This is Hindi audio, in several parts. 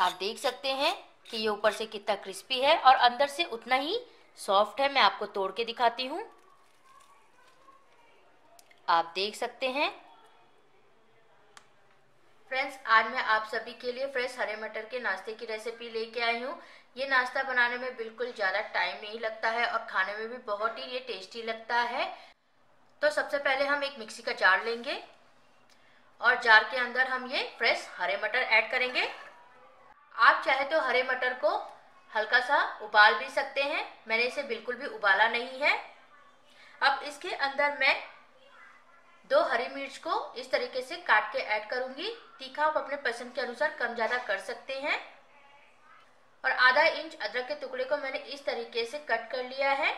आप देख सकते हैं कि ये ऊपर से कितना क्रिस्पी है और अंदर से उतना ही सॉफ्ट है। मैं आपको तोड़ के दिखाती हूँ। आप देख सकते हैं। फ्रेंड्स, आज मैं आप सभी के लिए फ्रेश हरे मटर के नाश्ते की रेसिपी लेके आई हूँ। ये नाश्ता बनाने में बिल्कुल ज़्यादा टाइम नहीं लगता है और खाने में भी बहुत ही ये टेस्टी लगता है। तो सबसे पहले हम एक मिक्सी का जार लेंगे और जार के अंदर हम ये फ्रेश हरे मटर ऐड करेंगे। आप चाहे तो हरे मटर को हल्का सा उबाल भी सकते हैं। मैंने इसे बिल्कुल भी उबाला नहीं है। अब इसके अंदर मैं दो हरी मिर्च को इस तरीके से काट के ऐड करूँगी। तीखा आप अपने पसंद के अनुसार कम ज़्यादा कर सकते हैं। और आधा इंच अदरक के टुकड़े को मैंने इस तरीके से कट कर लिया है।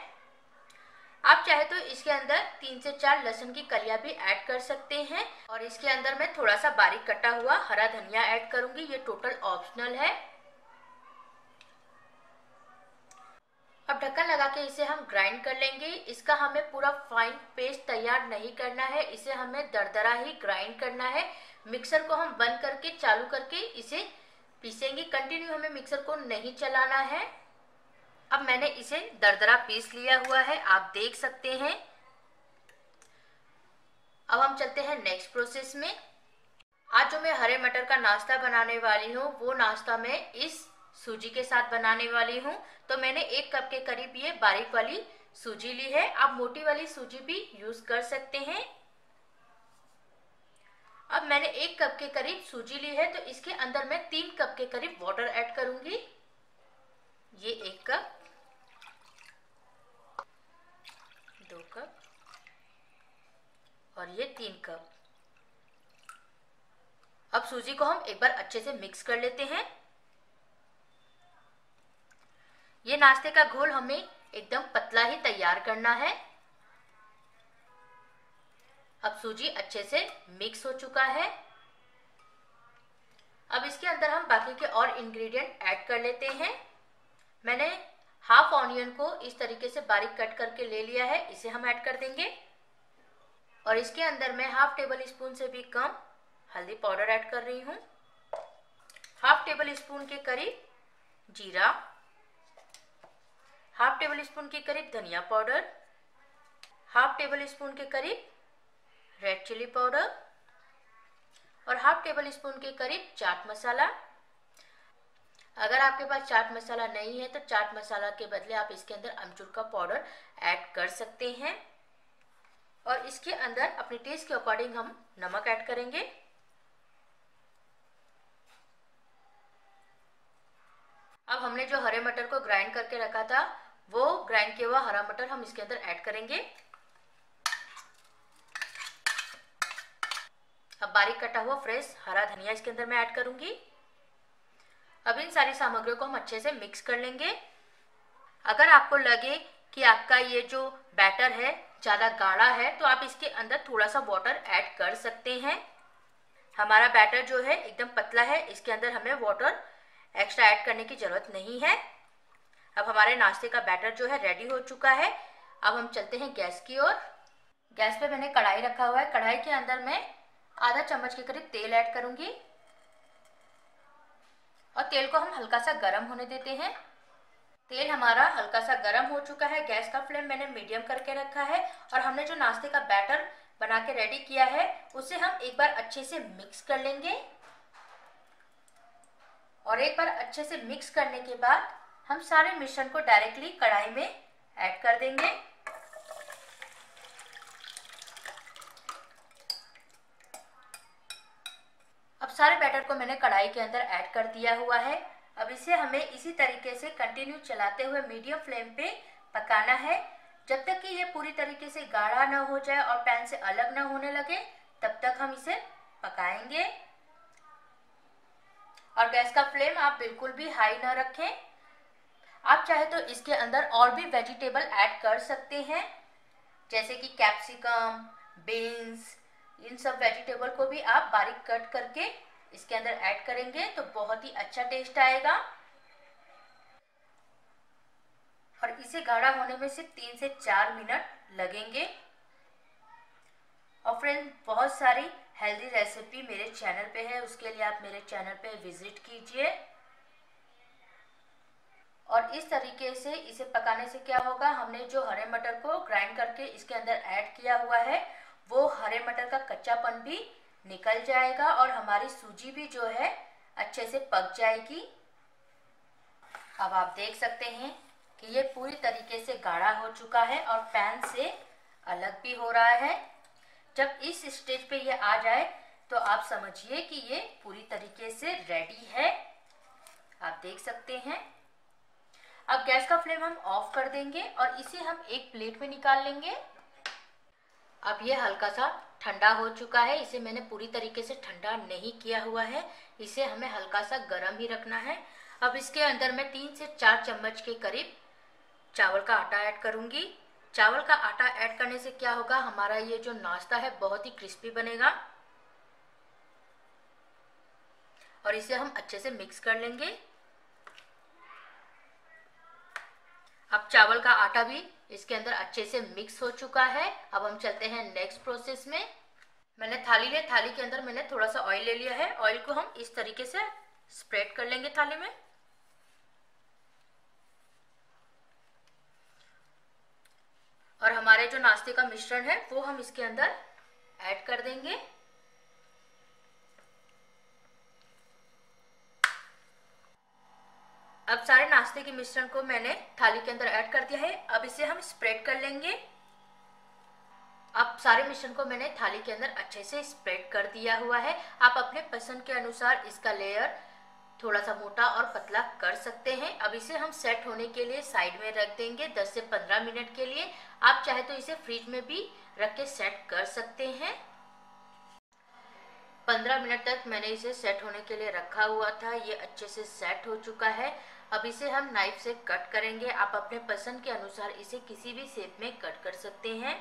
आप चाहे तो इसके अंदर तीन से चार लहसुन की कलिया भी ऐड कर सकते हैं। और इसके अंदर मैं थोड़ा सा बारीक कटा हुआ हरा धनिया ऐड करूँगी। ये टोटल ऑप्शनल है। अब ढक्कन लगा के इसे हम ग्राइंड कर लेंगे। इसका हमें पूरा फाइन पेस्ट तैयार नहीं करना है। इसे हमें दरदरा ही ग्राइंड करना है। मिक्सर को हम बंद करके, चालू करके इसे पीसेंगे। कंटिन्यू हमें मिक्सर को नहीं चलाना है। अब मैंने इसे दरदरा पीस लिया हुआ है, आप देख सकते हैं। अब हम चलते हैं नेक्स्ट प्रोसेस में। आज जो मैं हरे मटर का नाश्ता बनाने वाली हूँ, वो नाश्ता मैं इस सूजी के साथ बनाने वाली हूँ। तो मैंने एक कप के करीब ये बारीक वाली सूजी ली है। आप मोटी वाली सूजी भी यूज़ कर सकते हैं। अब मैंने एक कप के करीब सूजी ली है तो इसके अंदर मैं तीन कप के करीब वाटर ऐड करूँगी। ये एक कप दो कप और ये तीन कप अब सूजी को हम एक बार अच्छे से मिक्स कर लेते हैं। ये नाश्ते का घोल हमें एकदम पतला ही तैयार करना है। अब सूजी अच्छे से मिक्स हो चुका है। अब इसके अंदर हम बाकी के और इंग्रेडिएंट ऐड कर लेते हैं। मैंने हाफ़ ऑनियन को इस तरीके से बारीक कट करके ले लिया है, इसे हम ऐड कर देंगे। और इसके अंदर मैं हाफ़ टेबल स्पून से भी कम हल्दी पाउडर ऐड कर रही हूँ। हाफ़ टेबल स्पून के करीब जीरा हाफ़ टेबल स्पून के करीब धनिया पाउडर हाफ़ टेबल स्पून के करीब रेड चिली पाउडर और हाफ़ टेबल स्पून के करीब चाट मसाला अगर आपके पास चाट मसाला नहीं है तो चाट मसाला के बदले आप इसके अंदर अमचूर का पाउडर ऐड कर सकते हैं। और इसके अंदर अपने टेस्ट के अकॉर्डिंग हम नमक ऐड करेंगे। अब हमने जो हरे मटर को ग्राइंड करके रखा था, वो ग्राइंड किया हुआ हरा मटर हम इसके अंदर ऐड करेंगे। अब बारीक कटा हुआ फ्रेश हरा धनिया इसके अंदर मैं ऐड करूँगी। अब इन सारी सामग्रियों को हम अच्छे से मिक्स कर लेंगे। अगर आपको लगे कि आपका ये जो बैटर है ज़्यादा गाढ़ा है तो आप इसके अंदर थोड़ा सा वाटर ऐड कर सकते हैं। हमारा बैटर जो है एकदम पतला है, इसके अंदर हमें वाटर एक्स्ट्रा ऐड करने की ज़रूरत नहीं है। अब हमारे नाश्ते का बैटर जो है रेडी हो चुका है। अब हम चलते हैं गैस की ओर। गैस पे मैंने कढ़ाई रखा हुआ है। कढ़ाई के अंदर मैं आधा चम्मच के करीब तेल ऐड करूँगी। और तेल को हम हल्का सा गर्म होने देते हैं। तेल हमारा हल्का सा गर्म हो चुका है। गैस का फ्लेम मैंने मीडियम करके रखा है और हमने जो नाश्ते का बैटर बना के रेडी किया है, उसे हम एक बार अच्छे से मिक्स कर लेंगे। और एक बार अच्छे से मिक्स करने के बाद हम सारे मिश्रण को डायरेक्टली कढ़ाई में ऐड कर देंगे। अब सारे बैटर को मैंने कढ़ाई के अंदर ऐड कर दिया हुआ है। अब इसे हमें इसी तरीके से कंटिन्यू चलाते हुए मीडियम फ्लेम पे पकाना है। जब तक कि ये पूरी तरीके से गाढ़ा ना हो जाए और पैन से अलग ना होने लगे, तब तक हम इसे पकाएँगे। और गैस का फ्लेम आप बिल्कुल भी हाई ना रखें। आप चाहे तो इसके अंदर और भी वेजिटेबल ऐड कर सकते हैं। जैसे कि कैप्सिकम बीन्स इन सब वेजिटेबल को भी आप बारीक कट करके इसके अंदर ऐड करेंगे तो बहुत ही अच्छा टेस्ट आएगा। और इसे गाढ़ा होने में सिर्फ़ तीन से चार मिनट लगेंगे। और फ्रेंड बहुत सारी हेल्दी रेसिपी मेरे चैनल पे है, उसके लिए आप मेरे चैनल पे विज़िट कीजिए। और इस तरीके से, इसे पकाने से क्या होगा, हमने जो हरे मटर को ग्राइंड करके इसके अंदर ऐड किया हुआ है, वो हरे मटर का कच्चापन भी निकल जाएगा और हमारी सूजी भी जो है, अच्छे से पक जाएगी। अब आप देख सकते हैं कि ये पूरी तरीके से गाढ़ा हो चुका है और पैन से अलग भी हो रहा है। जब इस स्टेज पे ये आ जाए तो आप समझिए कि ये पूरी तरीके से रेडी है। आप देख सकते हैं। अब गैस का फ्लेम हम ऑफ़ कर देंगे और इसे हम एक प्लेट में निकाल लेंगे। अब ये हल्का सा ठंडा हो चुका है, इसे मैंने पूरी तरीके से ठंडा नहीं किया हुआ है, इसे हमें हल्का सा गर्म ही रखना है। अब इसके अंदर मैं तीन से चार चम्मच के करीब चावल का आटा ऐड करूँगी। चावल का आटा ऐड करने से क्या होगा, हमारा ये जो नाश्ता है बहुत ही क्रिस्पी बनेगा। और इसे हम अच्छे से मिक्स कर लेंगे। अब चावल का आटा भी इसके अंदर अच्छे से मिक्स हो चुका है। अब हम चलते हैं नेक्स्ट प्रोसेस में। मैंने थाली ले थाली के अंदर मैंने थोड़ा सा ऑयल ले लिया है। ऑयल को हम इस तरीके से स्प्रेड कर लेंगे थाली में। और हमारे जो नाश्ते का मिश्रण है, वो हम इसके अंदर ऐड कर देंगे। अब सारे नाश्ते के मिश्रण को मैंने थाली के अंदर ऐड कर दिया है। अब इसे हम स्प्रेड कर लेंगे। अब सारे मिश्रण को मैंने थाली के अंदर अच्छे से स्प्रेड कर दिया हुआ है। आप अपने पसंद के अनुसार इसका लेयर थोड़ा सा मोटा और पतला कर सकते हैं। अब इसे हम सेट होने के लिए साइड में रख देंगे 10 से 15 मिनट के लिए। आप चाहे तो इसे फ्रिज में भी रख के सेट कर सकते हैं। 15 मिनट तक मैंने इसे सेट होने के लिए रखा हुआ था। ये अच्छे से सेट हो चुका है। अब इसे हम नाइफ से कट करेंगे। आप अपने पसंद के अनुसार इसे किसी भी शेप में कट कर सकते हैं।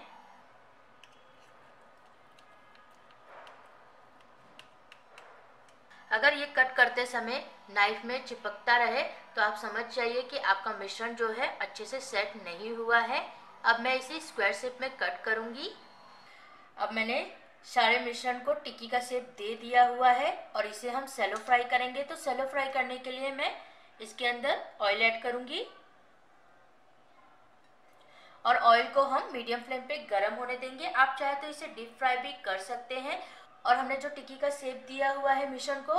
अगर ये कट करते समय नाइफ में चिपकता रहे तो आप समझ जाइए कि आपका मिश्रण जो है अच्छे से सेट नहीं हुआ है। अब मैं इसे स्क्वायर शेप में कट करूँगी। अब मैंने सारे मिश्रण को टिक्की का शेप दे दिया हुआ है और इसे हम सेलो फ्राई करेंगे। तो सेलो फ्राई करने के लिए मैं इसके अंदर ऑयल ऐड करूँगी। और ऑयल को हम मीडियम फ्लेम पे गरम होने देंगे। आप चाहे तो इसे डीप फ्राई भी कर सकते हैं। और हमने जो टिक्की का शेप दिया हुआ है मिश्रण को,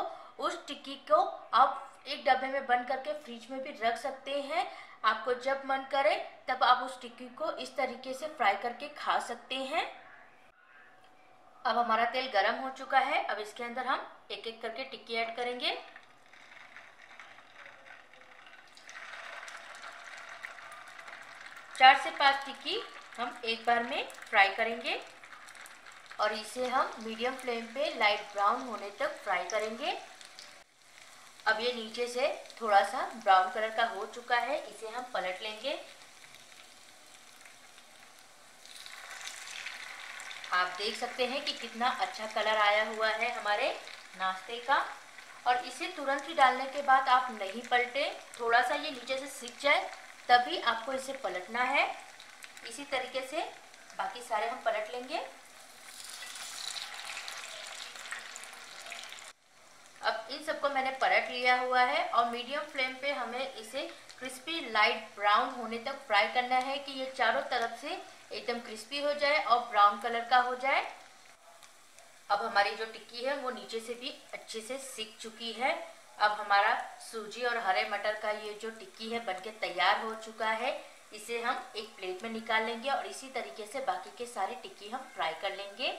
उस टिक्की को आप एक डब्बे में बंद करके फ्रिज में भी रख सकते हैं। आपको जब मन करे, तब आप उस टिक्की को इस तरीके से फ्राई करके खा सकते हैं। अब हमारा तेल गरम हो चुका है। अब इसके अंदर हम एक एक करके टिक्की ऐड करेंगे। चार से पाँच टिक्की हम एक बार में फ्राई करेंगे और इसे हम मीडियम फ्लेम पे लाइट ब्राउन होने तक फ्राई करेंगे। अब ये नीचे से थोड़ा सा ब्राउन कलर का हो चुका है, इसे हम पलट लेंगे। आप देख सकते हैं कि कितना अच्छा कलर आया हुआ है हमारे नाश्ते का। और इसे तुरंत ही डालने के बाद आप नहीं पलटे, थोड़ा सा ये नीचे से सीख जाए, तभी आपको इसे पलटना है। इसी तरीके से बाकी सारे हम पलट लेंगे। अब इन सबको मैंने पलट लिया हुआ है और मीडियम फ्लेम पे हमें इसे क्रिस्पी लाइट ब्राउन होने तक फ्राई करना है कि ये चारों तरफ़ से एकदम क्रिस्पी हो जाए और ब्राउन कलर का हो जाए। अब हमारी जो टिक्की है, वो नीचे से भी अच्छे से सीख चुकी है। अब हमारा सूजी और हरे मटर का ये जो टिक्की है, बनके तैयार हो चुका है। इसे हम एक प्लेट में निकाल लेंगे और इसी तरीके से बाकी के सारे टिक्की हम फ्राई कर लेंगे।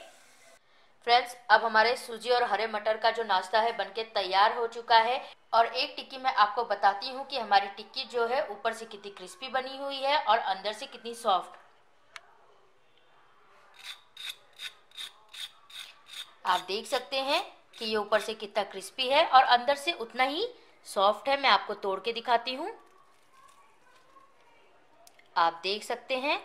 फ्रेंड्स अब हमारे सूजी और हरे मटर का जो नाश्ता है, बनके तैयार हो चुका है। और एक टिक्की मैं आपको बताती हूँ कि हमारी टिक्की जो है, ऊपर से कितनी क्रिस्पी बनी हुई है और अंदर से कितनी सॉफ्ट आप देख सकते हैं कि ये ऊपर से कितना क्रिस्पी है और अंदर से उतना ही सॉफ्ट है। मैं आपको तोड़ के दिखाती हूँ। आप देख सकते हैं।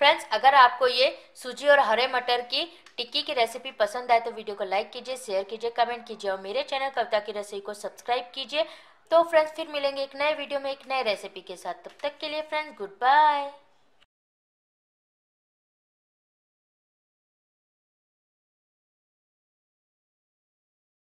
फ्रेंड्स, अगर आपको ये सूजी और हरे मटर की टिक्की की रेसिपी पसंद आए तो वीडियो को लाइक कीजिए, शेयर कीजिए, कमेंट कीजिए और मेरे चैनल कविता की रसोई को सब्सक्राइब कीजिए। तो फ्रेंड्स, फिर मिलेंगे एक नए वीडियो में एक नए रेसिपी के साथ। तब तक के लिए फ्रेंड्स, गुड बाय।